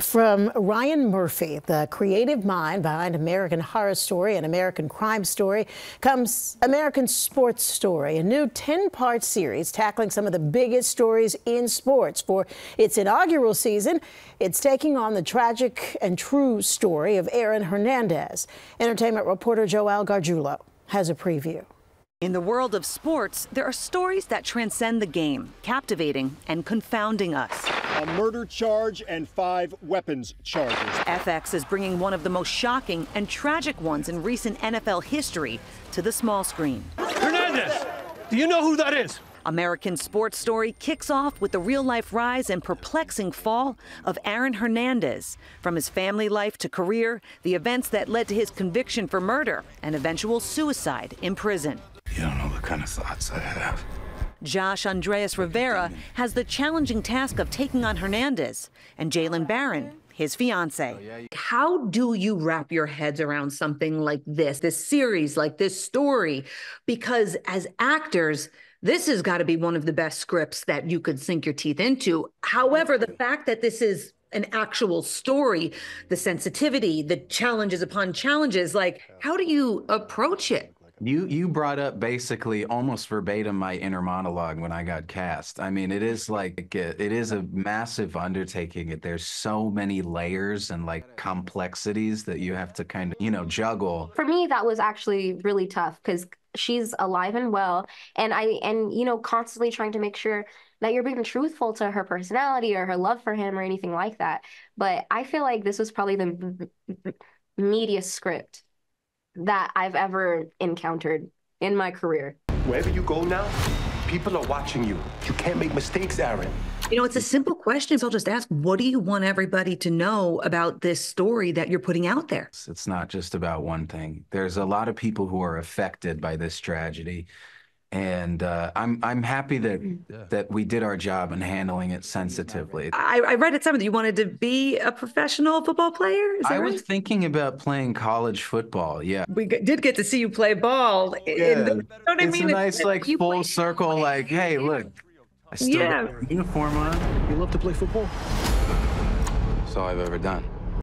From Ryan Murphy, the creative mind behind American Horror Story and American Crime Story, comes American Sports Story, a new 10 part series tackling some of the biggest stories in sports. For its inaugural season, it's taking on the tragic and true story of Aaron Hernandez. Entertainment reporter Joelle Garguilo has a preview. In the world of sports, there are stories that transcend the game, captivating and confounding us. A murder charge and five weapons charges. FX is bringing one of the most shocking and tragic ones in recent NFL history to the small screen. Hernandez! Do you know who that is? American Sports Story kicks off with the real life rise and perplexing fall of Aaron Hernandez. From his family life to career, the events that led to his conviction for murder and eventual suicide in prison. You don't know the kind of thoughts I have. Josh Andrés Rivera has the challenging task of taking on Hernandez and Jaylen Barron, his fiance. Oh, how do you wrap your heads around something like this, this series, like this story? Because as actors, this has got to be one of the best scripts that you could sink your teeth into. However, the fact that this is an actual story, the sensitivity, the challenges upon challenges, like how do you approach it? You you brought up basically almost verbatim my inner monologue when I got cast. I mean, it is like it is a massive undertaking. There's so many layers and like complexities that you have to kind of you know juggle. For me, that was actually really tough because she's alive and well, and I and you know constantly trying to make sure that you're being truthful to her personality or her love for him or anything like that. But I feel like this was probably the media script that I've ever encountered in my career. Wherever you go now, people are watching you. You can't make mistakes, Aaron. You know, it's a simple question. So I'll just ask, what do you want everybody to know about this story that you're putting out there? It's not just about one thing. There's a lot of people who are affected by this tragedy and uh, I'm I'm happy that yeah. that we did our job in handling it sensitively. I, I read at some that you wanted to be a professional football player. I right? was thinking about playing college football. Yeah, we did get to see you play ball. Yeah. The, you know it's I mean? a nice like full circle. Like, hey, look, I still yeah. uniform on. You love to play football. That's all I've ever done.